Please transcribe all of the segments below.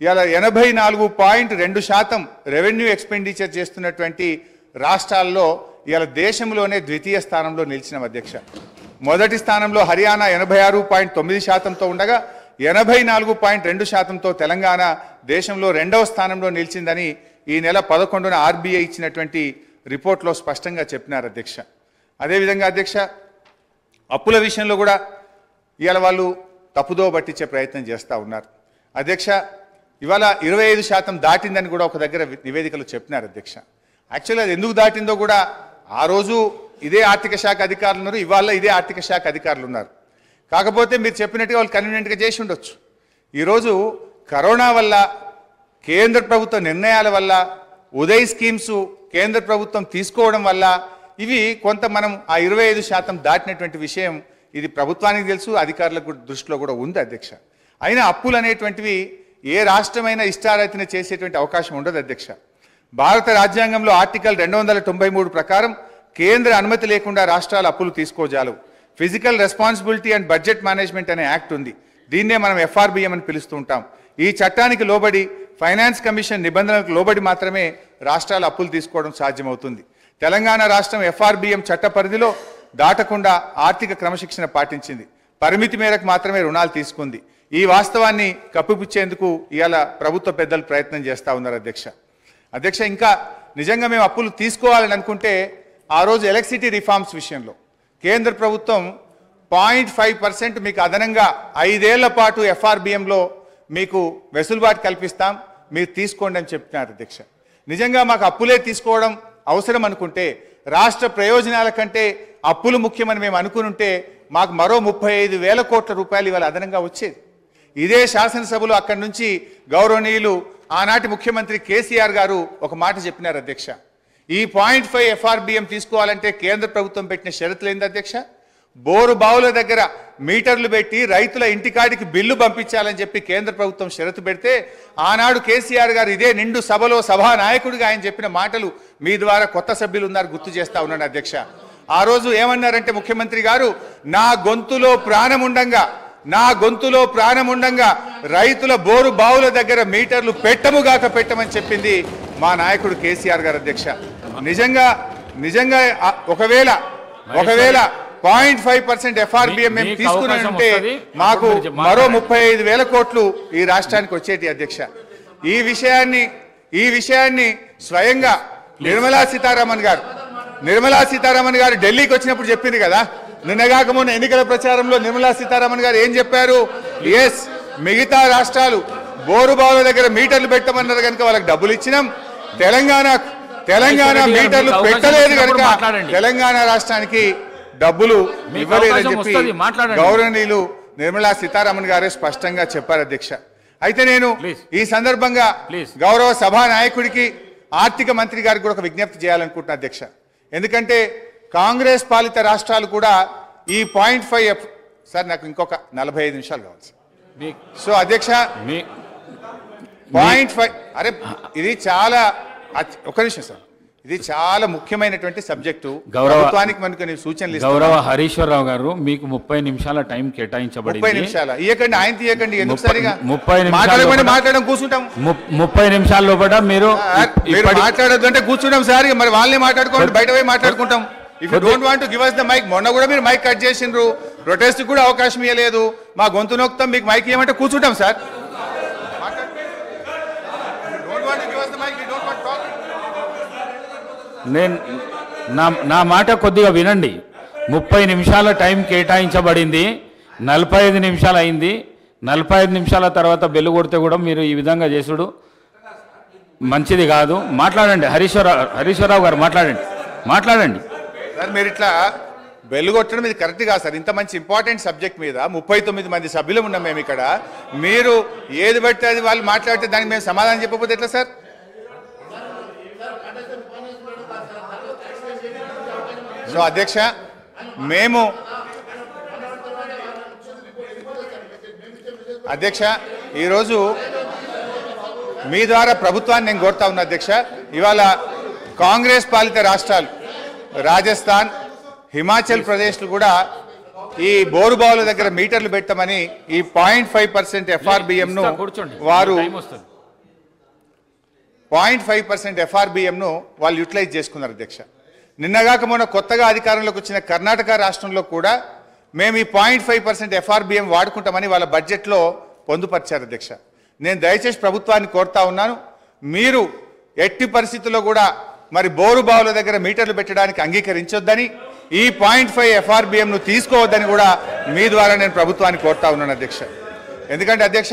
ఇలా ఎనభై నాలుగు పాయింట్ రెండు శాతం రెవెన్యూ ఎక్స్పెండిచర్ చేస్తున్నటువంటి రాష్ట్రాల్లో ఇలా దేశంలోనే ద్వితీయ స్థానంలో నిలిచిన అధ్యక్ష. మొదటి స్థానంలో హర్యానా ఎనభై ఆరు పాయింట్ తొమ్మిది శాతంతో ఉండగా ఎనభై నాలుగు పాయింట్ రెండు శాతంతో తెలంగాణ దేశంలో రెండవ స్థానంలో నిలిచిందని ఈ నెల పదకొండున ఆర్బీఐ ఇచ్చినటువంటి రిపోర్ట్లో స్పష్టంగా చెప్పినారు అధ్యక్ష. అదేవిధంగా అధ్యక్ష అప్పుల విషయంలో కూడా ఇవాళ వాళ్ళు తప్పుదో పట్టించే ప్రయత్నం చేస్తూ ఉన్నారు. అధ్యక్ష ఇవాళ ఇరవై ఐదు శాతం దాటిందని కూడా ఒక దగ్గర నివేదికలు చెప్పినారు అధ్యక్ష. యాక్చువల్లీ అది ఎందుకు దాటిందో కూడా ఆ రోజు ఇదే ఆర్థిక శాఖ అధికారులు ఉన్నారు ఇవాళ ఇదే ఆర్థిక శాఖ అధికారులు ఉన్నారు. కాకపోతే మీరు చెప్పినట్టుగా వాళ్ళు కన్వీనియంట్గా చేసి ఉండొచ్చు. ఈరోజు కరోనా వల్ల కేంద్ర ప్రభుత్వ నిర్ణయాల వల్ల ఉదయ్ స్కీమ్స్ కేంద్ర ప్రభుత్వం తీసుకోవడం వల్ల ఇవి కొంత మనం ఆ ఇరవై ఐదు శాతం దాటినటువంటి విషయం ఇది ప్రభుత్వానికి తెలుసు అధికారులకు దృష్టిలో కూడా ఉంది అధ్యక్ష. అయినా అప్పులు అనేటువంటివి ఏ రాష్ట్రమైనా ఇష్టారీతిన చేసేటువంటి అవకాశం ఉండదు అధ్యక్ష. భారత రాజ్యాంగంలో ఆర్టికల్ రెండు వందల తొంభై మూడు ప్రకారం కేంద్ర అనుమతి లేకుండా రాష్ట్రాలు అప్పులు తీసుకోజాలు fiscal responsibility and budget management అనే యాక్ట్ ఉంది. దీన్నే మనం ఎఫ్ఆర్బిఎం అని పిలుస్తూ ఉంటాం. ఈ చట్టానికి లోబడి ఫైనాన్స్ కమిషన్ నిబంధనలకు లోబడి మాత్రమే రాష్ట్రాలు అప్పులు తీసుకోవడం సాధ్యమవుతుంది. తెలంగాణ రాష్ట్రం ఎఫ్ఆర్బిఎం చట్ట పరిధిలో దాటకుండా ఆర్థిక క్రమశిక్షణ పాటించింది. పరిమితి మేరకు మాత్రమే రుణాలు తీసుకుంది. ఈ వాస్తవాన్ని కప్పిపుచ్చేందుకు ఇవాళ ప్రభుత్వ పెద్దలు ప్రయత్నం చేస్తా ఉన్నారు అధ్యక్ష. అధ్యక్ష ఇంకా నిజంగా మేము అప్పులు తీసుకోవాలని అనుకుంటే ఆ రోజు ఎలక్ట్రిసిటీ రిఫార్మ్స్ విషయంలో కేంద్ర ప్రభుత్వం పాయింట్ ఫైవ్ పర్సెంట్ మీకు అదనంగా ఐదేళ్ళ పాటు ఎఫ్ఆర్బిఎంలో మీకు వెసులుబాటు కల్పిస్తాం మీరు తీసుకోండి అని చెప్తున్నారు అధ్యక్ష. నిజంగా మాకు అప్పులే తీసుకోవడం అవసరం అనుకుంటే రాష్ట్ర ప్రయోజనాల కంటే అప్పులు ముఖ్యమని మేము అనుకునుంటే మాకు మరో ముప్పై ఐదు వేల కోట్ల రూపాయలు ఇవాళ అదనంగా వచ్చేది. ఇదే శాసనసభలో అక్కడి నుంచి గౌరవనీయులు ఆనాటి ముఖ్యమంత్రి కేసీఆర్ గారు ఒక మాట చెప్పినారు అధ్యక్ష. ఈ పాయింట్ ఫైవ్ ఎఫ్ఆర్బిఎం తీసుకోవాలంటే కేంద్ర ప్రభుత్వం పెట్టిన షరతులు ఏంది అధ్యక్ష? బోరు బావుల దగ్గర మీటర్లు పెట్టి రైతుల ఇంటికాడికి బిల్లు పంపించాలని చెప్పి కేంద్ర ప్రభుత్వం షరతు పెడితే ఆనాడు కేసీఆర్ గారు ఇదే నిండు సభలో సభా నాయకుడిగా ఆయన చెప్పిన మాటలు మీ ద్వారా కొత్త సభ్యులు ఉన్నారు గుర్తు చేస్తా ఉన్నాను అధ్యక్ష. ఆ రోజు ఏమన్నారంటే ముఖ్యమంత్రి గారు నా గొంతులో ప్రాణముండంగా నా గొంతులో ప్రాణముండంగా రైతుల బోరు బావుల దగ్గర మీటర్లు పెట్టముగాక పెట్టమని చెప్పింది మా నాయకుడు కేసీఆర్ గారు అధ్యక్ష. నిజంగా నిజంగా ఒకవేళ ఒకవేళ పాయింట్ ఫైవ్ పర్సెంట్ ఎఫ్ఆర్బిఎం మేము మీకు మీరు. ముప్పై ఐదు వేల కోట్లు ఈ రాష్ట్రానికి వచ్చేటి అధ్యక్ష. ఈ విషయాన్ని ఈ విషయాన్ని స్వయంగా నిర్మలా సీతారామన్ గారు నిర్మలా సీతారామన్ గారు ఢిల్లీకి వచ్చినప్పుడు చెప్పింది కదా. నిన్నగాక మొన్న ఎన్నికల ప్రచారంలో నిర్మలా సీతారామన్ గారు ఏం చెప్పారు ఎస్ మిగతా రాష్ట్రాలు బోరుబావుల దగ్గర మీటర్లు పెట్టమన్నారు కనుక వాళ్ళకి డబ్బులు ఇచ్చినాం తెలంగాణ తెలంగాణ మీటర్లు పెట్టలేదు కనుక. తెలంగాణ రాష్ట్రానికి డబ్బులు ఇవ్వలేదని చెప్పి. గౌరవనీయులు నిర్మలా సీతారామన్ గారే స్పష్టంగా చెప్పారు అధ్యక్ష అయితే నేను. ఈ సందర్భంగా. గౌరవ సభా నాయకుడికి ఆర్థిక మంత్రి గారికి కూడా ఒక విజ్ఞప్తి చేయాలనుకుంటున్నా అధ్యక్ష ఎందుకంటే కాంగ్రెస్ పాలిత రాష్ట్రాలు కూడా ఈ పాయింట్ ఫైవ్ సార్ నాకు ఇంకొక నలభై ఐదు నిమిషాలు కావాలి సార్. సో అధ్యక్ష మీ పాయింట్ ఫైవ్ అరే ఇది చాలా ఒక నిమిషం సార్. ఇది చాలా ముఖ్యమైనటువంటి సబ్జెక్టు. గౌరవ- ప్రభుత్వానికి మనకు నేను సూచనలు. గౌరవ హరీశ్వరరావు గారు మీకు ముప్పై నిమిషాల టైం కేటాయించబడింది. ముప్పై నిమిషాల. ఇయ్యకండి ఆయన తీయకండి ముప్పై- సరిగా? ముప్పై నిమిషాలు మాట్లాడడం కూర్చుంటాం. ముప్పై నిమిషాల లోపల మీరు మాట్లాడొద్దు అంటే కూర్చుంటాం సార్. మరి వాళ్ళనే మాట్లాడుకోండి బయట పోయి మాట్లాడుకుంటాం. If you don't want give us the mic మొన్న కూడా మీరు మైక్ కట్ చేసిండ్రు. ప్రొటెస్ట్ కూడా అవకాశం ఇవ్వలేదు మా గొంతు నొక్కుతాం మీకు మైక్ ఇవ్వమంటే కూర్చుంటాం సార్ నేను నా నా మాట కొద్దిగా వినండి. ముప్పై నిమిషాల టైం కేటాయించబడింది. నలభై ఐదు నిమిషాలు అయింది. నలభై ఐదు నిమిషాల తర్వాత బెల్లు కొడితే కూడా మీరు ఈ విధంగా చేసుడు. మంచిది కాదు. మాట్లాడండి. హరీశ్వరరావు హరీశ్వరరావు గారు మాట్లాడండి. మాట్లాడండి. సార్ మీరు ఇట్లా బెల్లు కొట్టడం ఇది కరెక్ట్ కాదు సార్. ఇంత మంచి ఇంపార్టెంట్ సబ్జెక్ట్ మీద ముప్పై తొమ్మిది మంది సభ్యులు ఉన్నాం మేము ఇక్కడ. మీరు ఏది పడితే అది వాళ్ళు మాట్లాడితే దానికి మేము సమాధానం చెప్పకపోతే ఎట్లా సార్? సో అధ్యక్ష మేము అధ్యక్ష ఈరోజు మీ ద్వారా ప్రభుత్వాన్ని నేను కోరుతా ఉన్నా అధ్యక్ష. ఇవాళ కాంగ్రెస్ పాలిత రాష్ట్రాలు రాజస్థాన్ హిమాచల్ ప్రదేశ్లు కూడా ఈ బోరుబావుల దగ్గర మీటర్లు పెట్టమని ఈ పాయింట్ ఫైవ్ పర్సెంట్ ఎఫ్ఆర్బిఎం ను ఇస్తా, కూర్చోండి. వారు. పాయింట్ ఫైవ్ పర్సెంట్ ఎఫ్ఆర్బిఎంను వాళ్ళు యూటిలైజ్ చేసుకున్నారు అధ్యక్ష నిన్నగాక మొన్న కొత్తగా అధికారంలోకి వచ్చిన కర్ణాటక రాష్ట్రంలో కూడా మేము ఈ పాయింట్ ఫైవ్ పర్సెంట్ ఎఫ్ఆర్బిఎం వాడుకుంటామని వాళ్ళ బడ్జెట్లో పొందుపరిచారు అధ్యక్ష నేను దయచేసి ప్రభుత్వాన్ని కోరుతా ఉన్నాను మీరు ఎట్టి పరిస్థితుల్లో కూడా మరి బోరు బావుల దగ్గర మీటర్లు పెట్టడానికి అంగీకరించొద్దని ఈ పాయింట్ ఫైవ్ ఎఫ్ఆర్బిఎంను తీసుకోవద్దని కూడా మీ ద్వారా నేను ప్రభుత్వాన్ని కోరుతా ఉన్నాను అధ్యక్ష. ఎందుకంటే అధ్యక్ష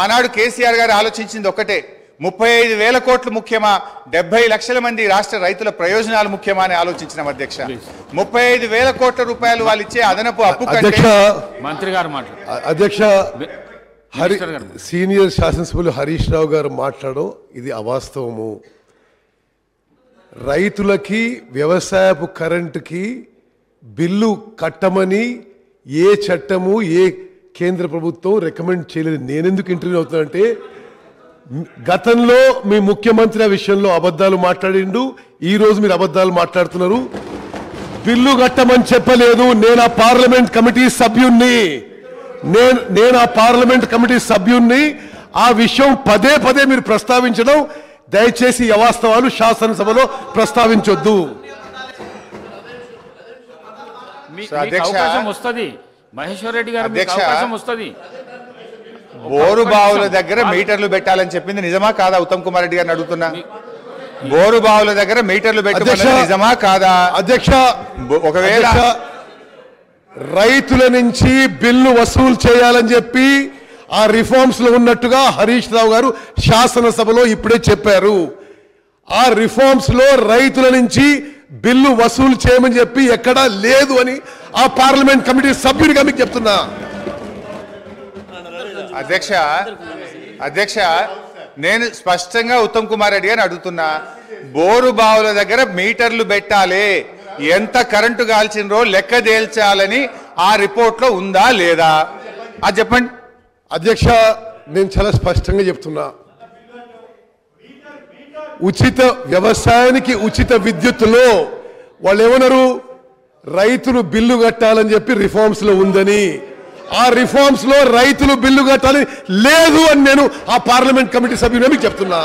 ఆనాడు కేసీఆర్ గారు ఆలోచించింది ఒక్కటే. ముప్పై ఐదు వేల కోట్లు ముఖ్యమా డెబ్బై లక్షల మంది రాష్ట్ర రైతుల ప్రయోజనాలు ముఖ్యమా అని ఆలోచించినాం అధ్యక్ష. ముప్పై ఐదు వేల కోట్ల రూపాయలు వాళ్ళు ఇచ్చే అదనపు అప్పు మంత్రి గారు అధ్యక్ష హరి. సీనియర్ శాసనసభ్యులు హరీష్ రావు గారు మాట్లాడడం ఇది అవాస్తవము. రైతులకి వ్యవసాయపు కరెంటుకి బిల్లు కట్టమని ఏ చట్టము ఏ కేంద్ర ప్రభుత్వం రికమెండ్ చేయలేదు. నేనెందుకు ఇంటర్వ్యూ అవుతానంటే గతంలో మీ ముఖ్యమంత్రి ఆ విషయంలో అబద్ధాలు మాట్లాడిండు ఈ రోజు మీరు అబద్ధాలు మాట్లాడుతున్నారు. బిల్లు కట్టమని చెప్పలేదు. నేను ఆ పార్లమెంట్ కమిటీ సభ్యుణ్ణి. నేను నేను ఆ పార్లమెంట్ కమిటీ సభ్యుణ్ణి. ఆ విషయం పదే పదే మీరు ప్రస్తావించడం దయచేసి ఈ అవాస్తవాలు శాసనసభలో ప్రస్తావించొద్దు. బోరు బావుల దగ్గర మీటర్లు పెట్టాలని చెప్పింది నిజమా కాదా? ఉత్తమ్ కుమార్ రెడ్డి గారిని అడుగుతున్నా. బోరు బావుల దగ్గర మీటర్లు అధ్యక్ష- నిజమా కాదా? అధ్యక్ష. ఒకవేళ రైతుల నుంచి బిల్లు వసూలు చేయాలని చెప్పి ఆ రిఫార్మ్స్లో ఉన్నట్టుగా హరీష్ రావు గారు శాసనసభలో ఇప్పుడే చెప్పారు. ఆ రిఫార్మ్స్లో రైతుల నుంచి బిల్లు వసూలు చేయమని చెప్పి ఎక్కడా లేదు అని ఆ పార్లమెంట్ కమిటీ సభ్యుడిగా మీకు చెప్తున్నా. అధ్యక్ష అధ్యక్ష నేను స్పష్టంగా ఉత్తమ్ కుమార్ రెడ్డి అని అడుగుతున్నా. బోరు బావుల దగ్గర మీటర్లు పెట్టాలి. ఎంత కరెంటు కాల్చినరో లెక్క తేల్చాలని ఆ రిపోర్ట్లో ఉందా లేదా? అది చెప్పండి. అధ్యక్ష నేను చాలా స్పష్టంగా చెప్తున్నా. ఉచిత వ్యవసాయానికి ఉచిత విద్యుత్తులో వాళ్ళు ఏమన్నారు రైతులు బిల్లు కట్టాలని చెప్పి రిఫార్మ్స్లో ఉందని. ఆ రిఫార్మ్స్లో రైతులు బిల్లు కట్టాలని లేదు అని నేను ఆ పార్లమెంట్ కమిటీ సభ్యులు మీకు చెప్తున్నా.